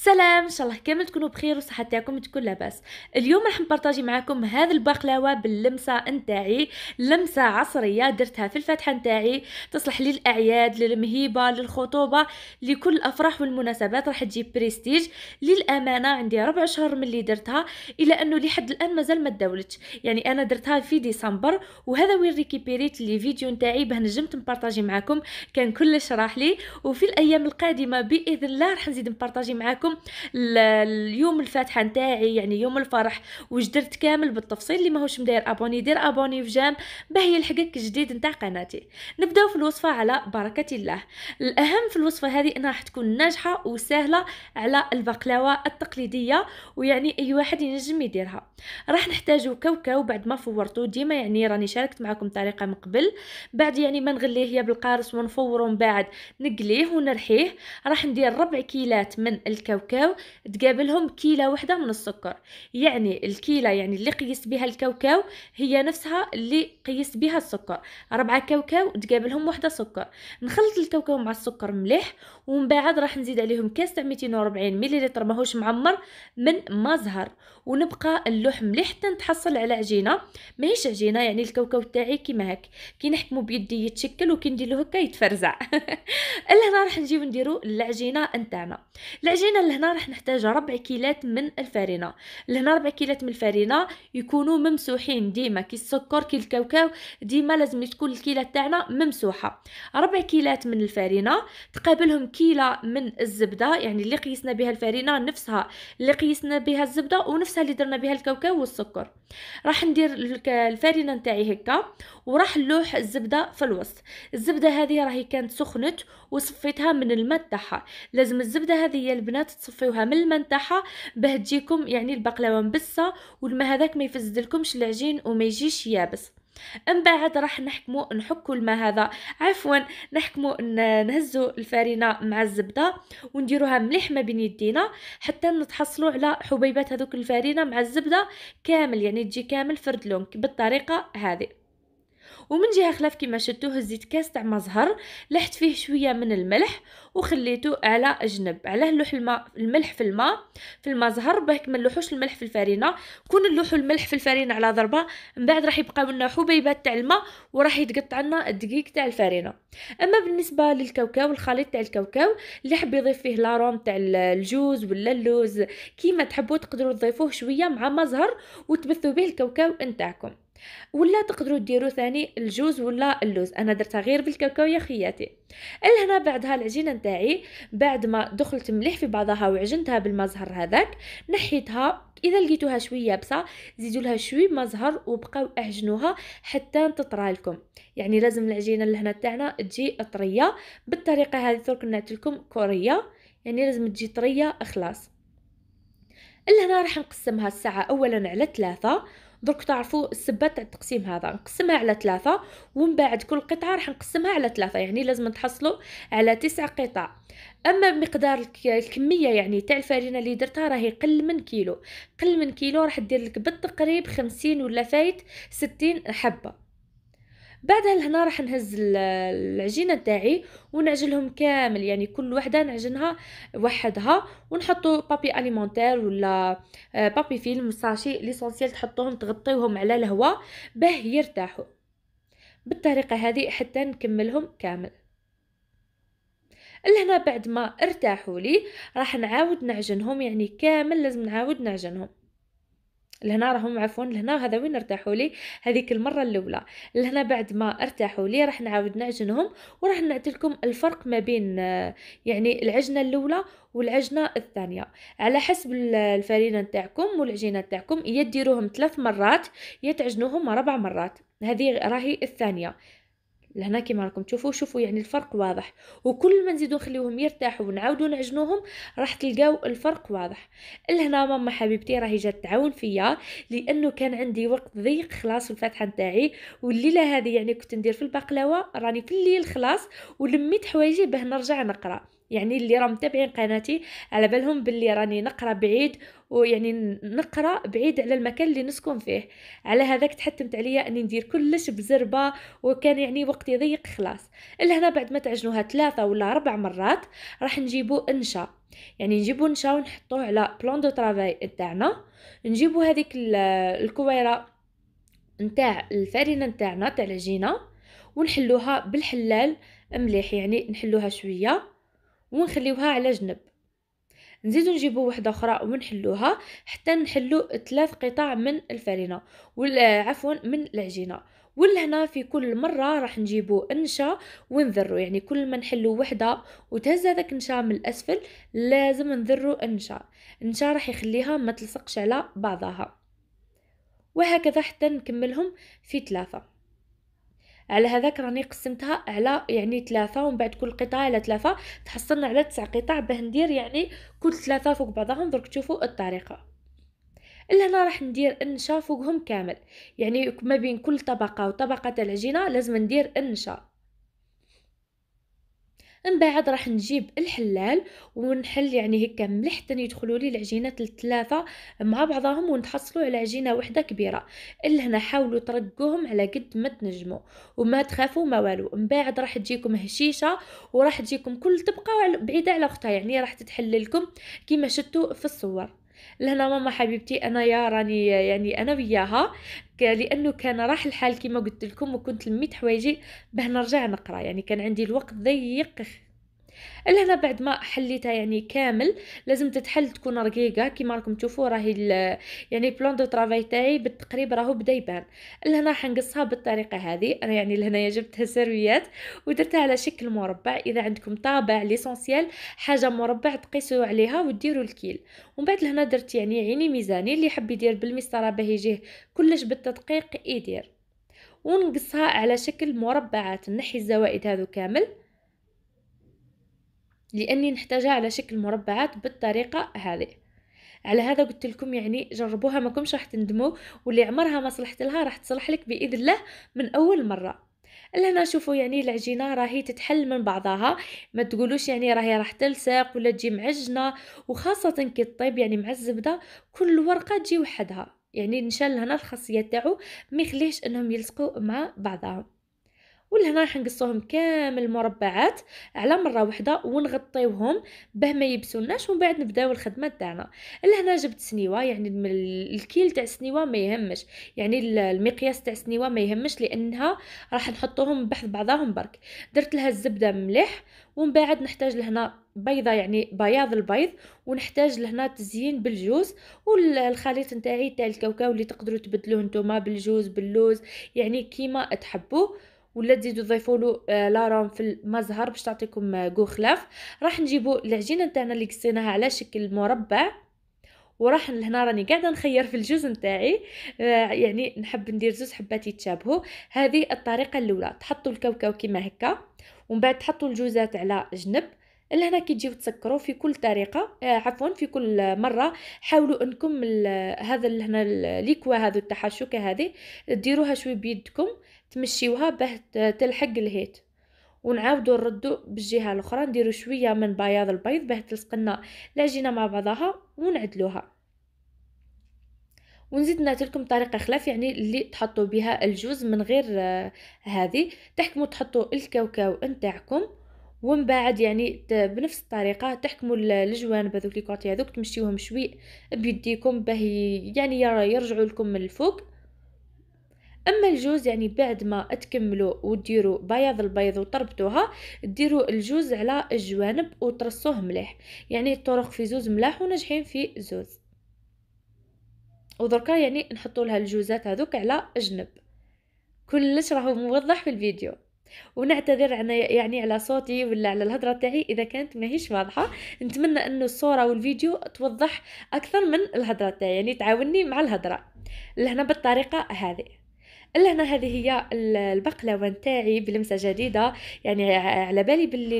سلام إن شاء الله كامل تكونوا بخير وصحة تاعكم تكون لاباس. اليوم راح ن partager معكم هذا البقلاوه باللمسة نتاعي لمسة عصرية درتها في الفتحه نتاعي. تصلح للاعياد للمهيبة للخطوبة لكل الأفراح والمناسبات راح تجيب بريستيج. للأمانة عندي ربع شهر من اللي درتها إلى أنه لحد الآن مازال ما تداولتش. يعني أنا درتها في ديسمبر وهذا وين récupér يت les vidéos نتاعي باه نجمت ن partager معكم كان كلش راح لي. وفي الأيام القادمة بإذن الله راح نزيد ن partager معكم لكم اليوم الفاتحة نتاعي يعني يوم الفرح واش درت كامل بالتفصيل اللي ماهوش مداير abonné دير abonné و j'aime باه يلحقك جديد نتاع قناتي. نبداو في الوصفة على بركة الله. الأهم في الوصفة هذه إنها راح تكون ناجحة وسهلة على البقلاوة التقليدية ويعني أي واحد ينجم يديرها. راح نحتاجو كاوكاو بعد ما فورتو. ديما يعني راني شاركت معكم طريقة من قبل. بعد يعني ما نغليه يا بالقارص ونفورو من بعد نقليه ونرحيه راح ندير ربع كيلات من الكاوكاو الكاوكاو تقابلهم كيلة واحدة من السكر. يعني الكيلة يعني اللي قيست بها الكاوكاو هي نفسها اللي قيست بها السكر. ربعة كاوكاو تقابلهم وحدة سكر. نخلط الكاوكاو مع السكر مليح ومن بعد راح نزيد عليهم كاس تاع 240 مليلتر ماهوش معمر من مازهر. ونبقى اللوح مليح حتى نتحصل على عجينة. ماهيش عجينة يعني الكاوكاو تاعي كيما هك كي نحكمو بيدي يتشكل وكي نديرو هكا يتفرزع. لهنا راح نجيو نديرو العجينة نتاعنا. العجينة لهنا راح نحتاج ربع كيلات من الفارينة. لهنا ربع كيلات من الفارينة يكونوا ممسوحين. ديما كي السكر كي الكاوكاو ديما لازم تكون الكيلة تاعنا ممسوحة. ربع كيلات من الفارينة تقابلهم كيلة من الزبدة يعني اللي قيسنا بها الفارينة نفسها اللي قيسنا بها الزبدة ونفسها اللي درنا بها الكاوكاو والسكر. راح ندير الفارينة نتاعي هكا وراح نلوح الزبدة في الوسط. الزبدة هذه راهي كانت سخنت وصفيتها من الماء تاعها. لازم الزبدة هذه البنات تصفيوها من الماء تاعها باه تجيكم يعني البقلاوة مبسة والماء هذاك ما يفسدلكمش العجين وما يجيش يابس. من بعد راح نحكمو نحكو الماء هذا. عفوا نحكمو نهزو الفارينة مع الزبدة ونديروها مليح ما بين يدينا حتى نتحصلوا على حبيبات هذوك الفارينة مع الزبدة كامل يعني تجي كامل فردلون بالطريقة هذه. ومن جهة خلاف كيما شدتو هزيت كاس تاع مزهر لحت فيه شوية من الملح وخليته على جنب علاه نلوح الماء الملح في الماء في المزهر باك ما نلوحوش الملح في الفارينه كون نلوحوا الملح في الفارينه على ضربة من بعد راح يبقى لنا حبيبات تاع الماء وراح يتقطع لنا الدقيق تاع الفارينه أما بالنسبة للكاوكاو الخليط تاع الكاوكاو اللي حب يضيف فيه l'arôme تاع الجوز ولا اللوز كيما تحبوا تقدروا تضيفوه شوية مع مزهر وتبسوا به الكاوكاو نتاعكم. ولا تقدروا ديروا ثاني الجوز ولا اللوز. أنا درتها غير بالكاوكاو يا خياتي. لهنا بعدها العجينة نتاعي بعد ما دخلت مليح في بعضها وعجنتها بالمزهر هذاك نحيتها. إذا لقيتوها شوية يابسة زيدوا لها شوي مزهر وبقاو أعجنوها حتى تطرى لكم. يعني لازم العجينة لهنا تاعنا تجي طرية. بالطريقة هذه درك نعطيكم كورية. يعني لازم تجي طرية إخلاص. لهنا راح نقسمها الساعة اولا على ثلاثة. درك تعرفوا السبات تاع التقسيم هذا نقسمها على ثلاثة ومن بعد كل قطعة راح نقسمها على ثلاثة يعني لازم تحصلوا على تسع قطع. أما مقدار الكمية يعني تاع الفارينه اللي درتها راهي قل من كيلو قل من كيلو راح دير لك بالتقريب خمسين ولا فايت ستين حبة. بعدها لهنا راح نهز العجينة تاعي ونعجنهم كامل يعني كل وحدة نعجنها وحدها ونحطوا papier alimentaire ولا papier film sachet l'essentiel تحطوهم تغطيوهم على الهواء باه يرتاحوا بالطريقة هذه حتى نكملهم كامل. لهنا بعد ما ارتاحوا لي راح نعاود نعجنهم يعني كامل لازم نعاود نعجنهم. لهنا راهم عفوا لهنا هذا وين ارتاحوا لي؟ هذيك المرة الأولى. لهنا بعد ما ارتاحوا لي راح نعاود نعجنهم وراح نعطي لكم الفرق ما بين يعني العجنة الأولى والعجنة الثانية. على حسب الفرينة نتاعكم والعجينة نتاعكم يا ديروهم ثلاث مرات يا تعجنوهم أربع مرات. هذه راهي الثانية. لهنا كيما راكم تشوفوا شوفوا يعني الفرق واضح. وكل ما نزيدو نخليوهم يرتاحوا ونعاودوا نعجنوهم راح تلقاو الفرق واضح. لهنا ماما حبيبتي راهي جات تعاون فيا لأنه كان عندي وقت ضيق خلاص في الفتحه نتاعي. والليلة هذه يعني كنت ندير في البقلاوة راني في الليل خلاص ولميت حوايجي باه نرجع نقرأ. يعني اللي راهم متابعين قناتي على بالهم باللي راني نقرأ بعيد ويعني نقرأ بعيد على المكان اللي نسكن فيه. على هذاك تحتمت عليا أني ندير كلش بزربة وكان يعني وقتي ضيق خلاص. الا هنا بعد ما تعجنوها ثلاثة ولا أربع مرات راح نجيبو إنشا. يعني نجيبو نشا ونحطوه على plan de travail تاعنا نجيبو هذيك الكويرة نتاع الفرينة نتاعنا تاع العجينة ونحلوها بالحلال مليح. يعني نحلوها شوية. ونخليوها على جنب. نزيدو نجيبو وحدة أخرى ونحلوها حتى نحلو ثلاث قطع من الفرينة عفوا من العجينة. ولهنا في كل مرة راح نجيبو إنشا ونذرو. يعني كل ما نحلو وحدة وتهز هذاك النشا من الأسفل لازم نذرو إنشا. النشا راح يخليها ما تلصقش على بعضها. وهكذا حتى نكملهم في ثلاثة على هذاك راني قسمتها على يعني ثلاثة ومن بعد كل قطعة على ثلاثة تحصلنا على تسع قطع باه ندير يعني كل ثلاثة فوق بعضهم. درك تشوفوا الطريقة. الا هنا راح ندير النشا فوقهم كامل. يعني ما بين كل طبقة وطبقة العجينة لازم ندير النشا من بعد راح نجيب الحلال ونحل يعني هكا مليح حتى يدخلوا لي العجينات الثلاثة مع بعضهم ونتحصلوا على عجينة واحدة كبيرة. إلا هنا حاولوا ترقوهم على قد ما تنجموا وما تخافوا ما والو. من بعد راح تجيكم هشيشة وراح تجيكم كل طبقة بعيدة على أختها يعني راح تتحل لكم كيما شفتوا في الصور. لهنا ماما حبيبتي أنا يا راني يعني أنا وياها لأنه كان راح الحال كما قلت لكم وكنت لميت حوايجي باه نرجع نقرأ. يعني كان عندي الوقت ضيق إلا هنا بعد ما حليتها يعني كامل لازم تتحل تكون رقيقة. كيما راكم تشوفوا راهي يعني plan de travail تاعي بالتقريب راهو بدا يبان. إلا هنا حنقصها بالطريقة هذه. أنا يعني لهنا جبتها سرويات ودرتها على شكل مربع. إذا عندكم طابع l'essentiel حاجة مربع تقيسوا عليها وديروا الكيل. ومن بعد لهنا درت يعني عيني ميزاني. اللي يحب يدير بالمسطرة باه يجيه كلش بالتدقيق يدير. ونقصها على شكل مربعات. نحي الزوائد هذو كامل. لأني نحتاجها على شكل مربعات بالطريقة هذه. على هذا قلت لكم يعني جربوها ما كمش راح تندموا واللي عمرها ما صلحت لها راح تصلح لك بإذن الله من أول مرة. الا هنا شوفوا يعني العجينة راهي تتحل من بعضها. ما تقولوش يعني راهي راح تلصق ولا تجي معجنة وخاصة كي طيب يعني مع الزبدة كل ورقة تجي وحدها. يعني نشال هنا الخاصية تاعو ما يخليش إنهم يلصقوا مع بعضهم. ولهنا راح نقصوهم كامل مربعات على مرة واحدة ونغطيوهم باه ما يبسوناش ومن بعد نبداو الخدمة تاعنا. لهنا جبت سنيوة يعني الكيل تاع سنيوة ما يهمش. يعني المقياس تاع سنيوة ما يهمش لأنها راح نحطوهم بحث بعضهم برك. درت لها الزبدة مليح ومن بعد نحتاج لهنا بيضة يعني بياض البيض ونحتاج لهنا تزيين بالجوز. والخليط نتاعي تاع الكاوكاو اللي تقدروا تبدلوه نتوما بالجوز باللوز يعني كيما تحبوا. ولا تزيدوا تضيفوا له آه، لارون في المزهر باش تعطيكم آه، جو خلاف. راح نجيبوا العجينة نتاعنا اللي قصيناها على شكل مربع. وراح لهنا راني قاعدة نخير في الجوز نتاعي. آه، يعني نحب ندير زوز حبات يتشابهوا. هذه الطريقة الأولى تحطوا الكاوكاو كيما هكا. ومن بعد تحطوا الجوزات على جنب. لهنا كي تجيو تسكروا في كل طريقة. آه عفوا في كل مرة. حاولوا أنكم هذا هنا ليكوا هذا التحشوكه هذه ديروها شوي بيدكم تمشيوها باه تلحق الهيت. ونعاودو نردو بالجهة الأخرى. نديرو شوية من بياض البيض باه تلصقنا العجينه مع بعضها ونعدلوها. ونزيد نعطيلكم طريقة خلاف يعني اللي تحطوا بها الجوز من غير آه هذه تحكموا تحطوا الكاوكاو نتاعكم. ومن بعد يعني بنفس الطريقة تحكموا الجوانب هذوك لي كوطي هذوك تمشيوهم شوي بيديكم باه يعني يرجعوا لكم من الفوق. أما الجوز يعني بعد ما تكملوا وديروا بياض البيض وطربتوها ديروا الجوز على الجوانب وترصوه مليح. يعني الطرق في زوز ملاح وناجحين في زوز. ودركا يعني نحطوا لها الجوزات هذوك على جنب كلش راهو موضح في الفيديو. ونعتذر عن يعني على صوتي ولا على الهضرة تاعي إذا كانت ماهيش واضحة. نتمنى إنه الصورة والفيديو توضح أكثر من الهضرة تاعي يعني تعاوني مع الهضرة. لهنا بالطريقة هذه. الا هنا هذه هي البقلاوة نتاعي بلمسة جديدة. يعني على بالي باللي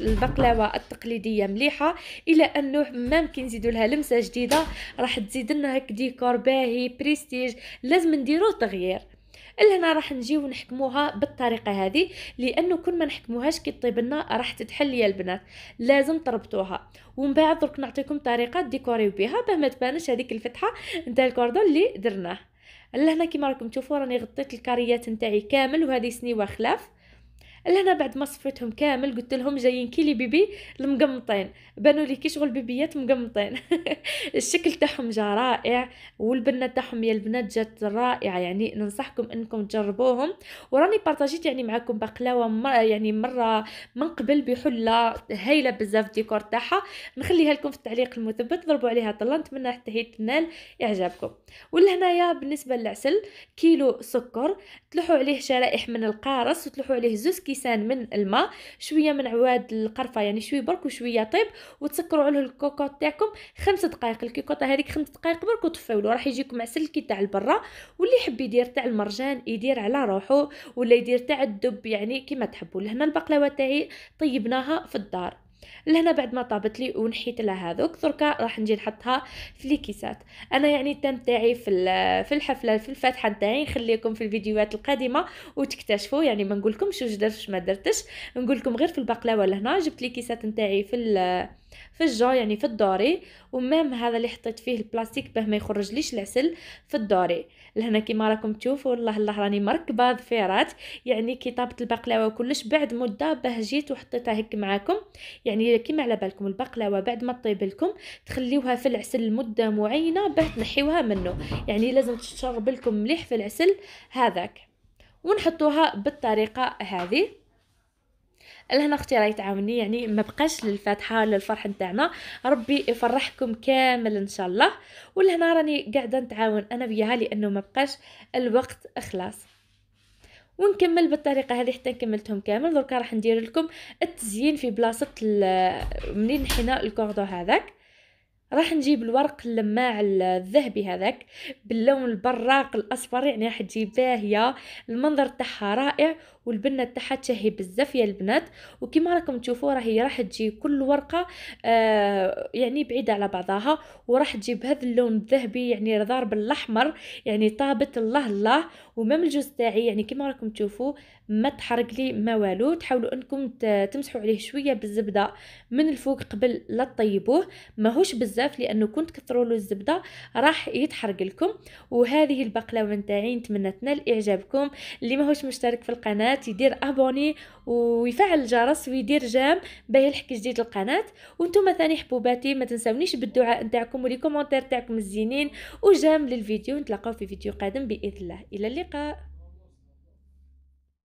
البقلاوة التقليدية مليحة. إلى انه ممكن نزيدوا لها لمسة جديدة راح تزيد لنا هيك ديكور باهي بريستيج. لازم نديرو تغيير. لهنا راح نجيو نحكموها بالطريقة هذه لأنه كل ما نحكموهاش كي طيب لنا راح تتحل يا البنات. لازم تربطوها. ومن بعد درك نعطيكم طريقة décorer و بها باه ما تبانش هذيك الفتحة نتاع الكوردون اللي درناه. لهنا كيما راكم تشوفوا راني غطيت الكاريات نتاعي كامل وهذه سنيوة خلاف. لهنا بعد ما صفيتهم كامل قلت لهم جايين كيلي بيبي المقمطين. بانوا لي كي شغل بيبيات مقمطين. الشكل تاعهم جا رائع والبنه تاعهم يا البنات جات رائعة. يعني ننصحكم إنكم تجربوهم. وراني بارطاجيت يعني معكم بقلاوة مر يعني مرة من قبل بحلة هايلة بزاف ديكور تاعها. نخليها لكم في التعليق المثبت. ضربوا عليها طلة. نتمنى حتى هي تنال إعجابكم. ولهنايا بالنسبة للعسل كيلو سكر. تلوحوا عليه شرائح من القارص وتلوحوا عليه زوز كيسان من الماء شوية من عواد القرفة يعني شوية برك وشوية طيب وتسكروا عليه الكوكوط تاعكم خمس دقائق الكيكوطه هذيك خمس دقائق برك وطفيو راح يجيكم عسل كي تاع البرا واللي يحب يدير تاع المرجان يدير على روحه ولا يدير تاع الدب يعني كيما تحبوا. لهنا البقلاوة تاعي طيبناها في الدار. لهنا بعد ما طابت لي ونحيت لها هذوك دركا راح نجي نحطها في لي كيسات أنا يعني التم تاعي في في الحفلة في الفاتحة نتاعي نخليكم في الفيديوهات القادمة وتكتشفوا. يعني ما نقولكمش واش درت ما درتش. نقول لكم غير في البقلاوة لهنا جبت لي كيسات نتاعي في في الجو يعني في الدوري ومام هذا اللي حطيت فيه البلاستيك باه ما يخرجليش العسل؟ في الدوري لهنا كيما راكم تشوفوا والله الله راني مركبة ضفيرات يعني كي طابت البقلاوة وكلش بعد مدة باه جيت وحطيتها هيك معاكم. يعني كيما على بالكم البقلاوة بعد ما طيب لكم تخليوها في العسل لمدة معينة باه تنحيوها منه. يعني لازم تشرب لكم مليح في العسل هذاك. ونحطوها بالطريقة هذه. لهنا أختي راهي تعاوني يعني ما بقاش للفاتحة للفرح نتاعنا. ربي يفرحكم كامل إن شاء الله. ولهنا راني قاعدة نتعاون أنا وياها لأنه ما بقاش الوقت إخلاص. ونكمل بالطريقة هذه حتى كملتهم كامل. دركا راح ندير لكم التزيين في بلاصة منين نحينا الكوردو هذاك. راح نجيب الورق اللماع الذهبي هذاك باللون البراق الأصفر يعني راح تجي باهيه المنظر تاعها رائع والبنة تاعها تشهي بزاف يا البنات. وكما راكم تشوفوا راهي راح تجي كل ورقة آه يعني بعيدة على بعضها. وراح تجيب هذا اللون الذهبي يعني ضارب الأحمر يعني طابت الله الله. ومام الجوز تاعي يعني كما راكم تشوفوا ما تحرق لي ما والو. تحاولوا أنكم تمسحوا عليه شوية بالزبدة من الفوق قبل لا تطيبوه. ماهوش بزاف لأنه كنت كثروا له الزبدة راح يتحرق لكم. وهذه البقلاوة نتاعي نتمنى تنال إعجابكم. اللي ماهوش مشترك في القناة يدير أبوني ويفعل الجرس ويدير جام باه يلحق جديد القناة. وأنتم ثاني حبوباتي ما تنسونيش بالدعاء نتاعكم ولي كومونتير تاعكم الزينين. وجام للفيديو نتلاقاو في فيديو قادم بإذن الله. إلى اللقاء